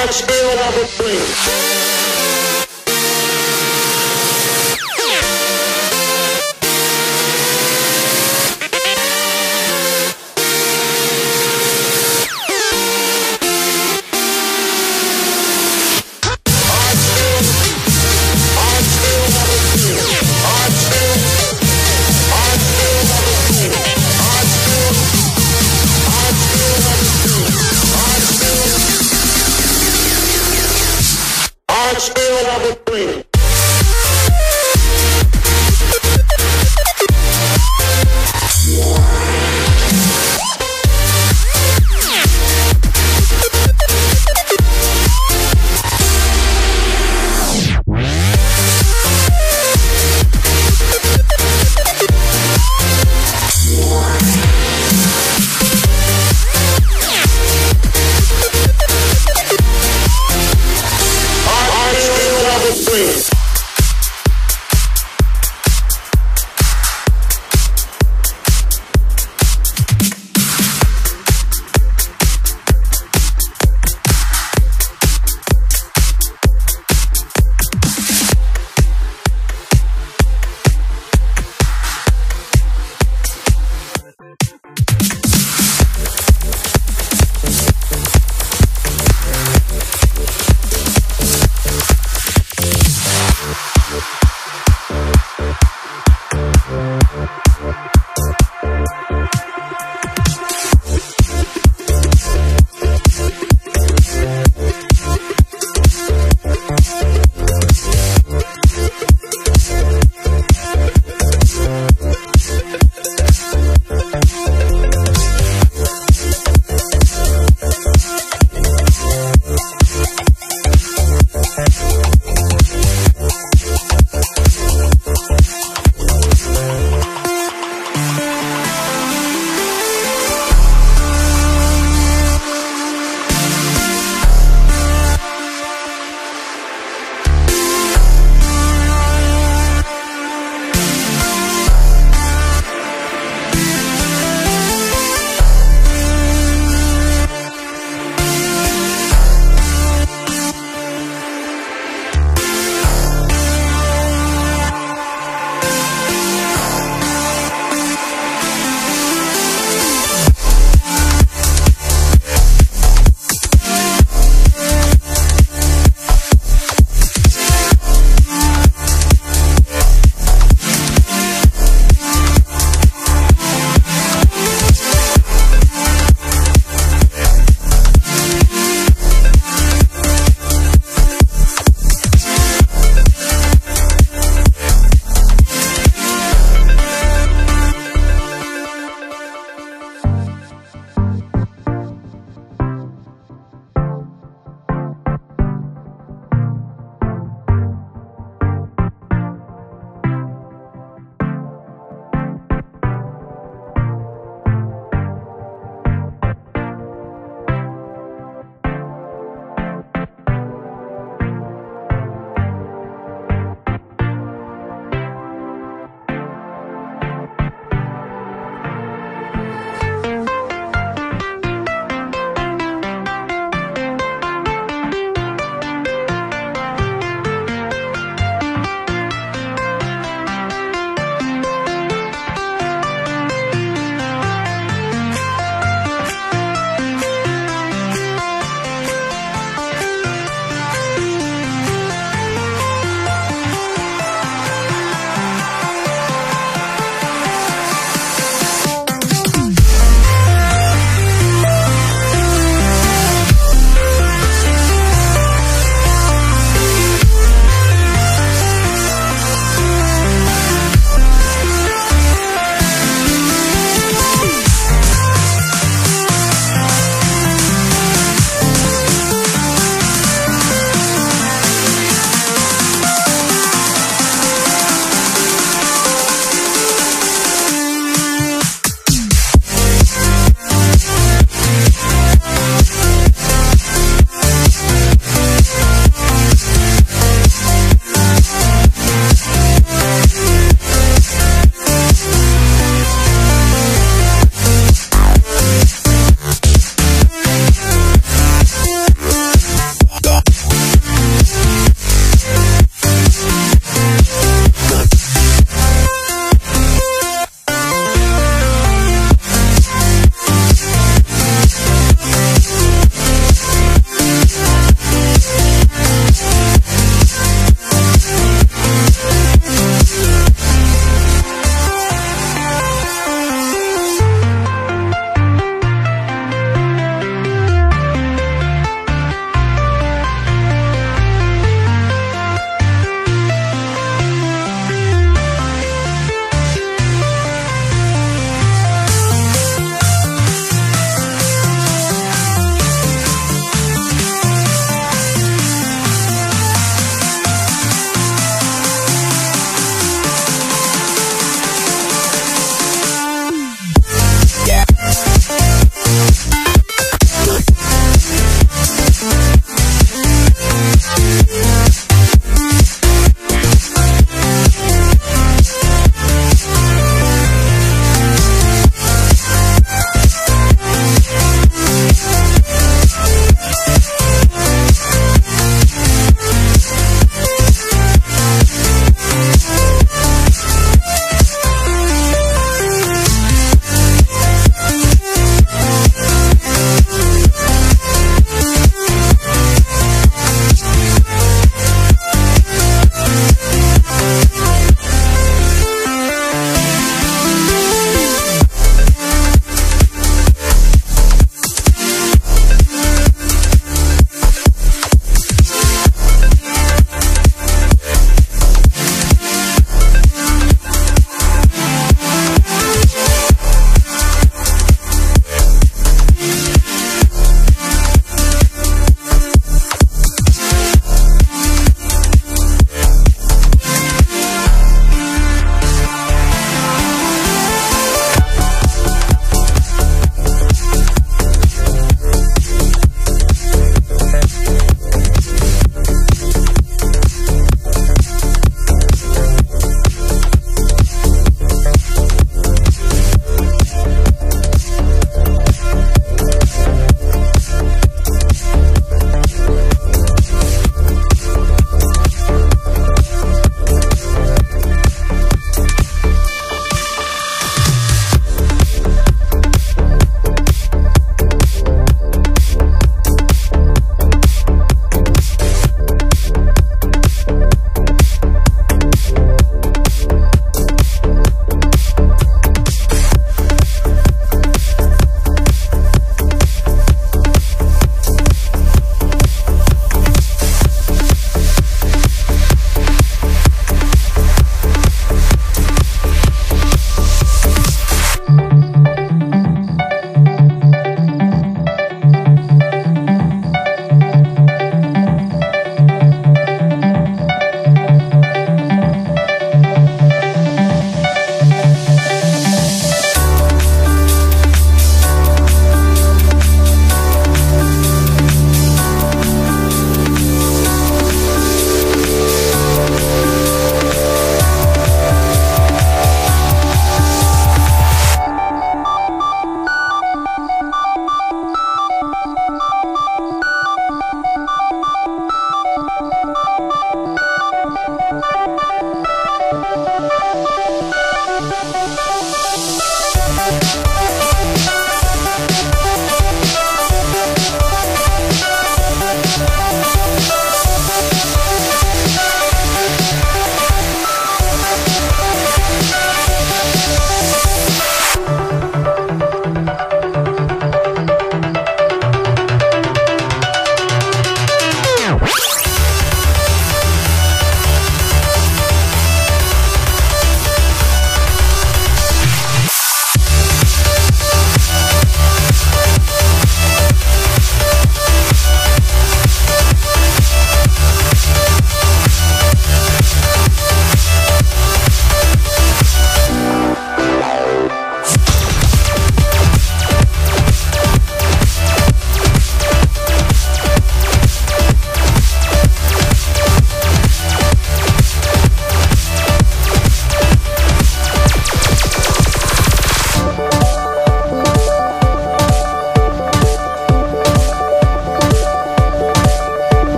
God's spirit of a.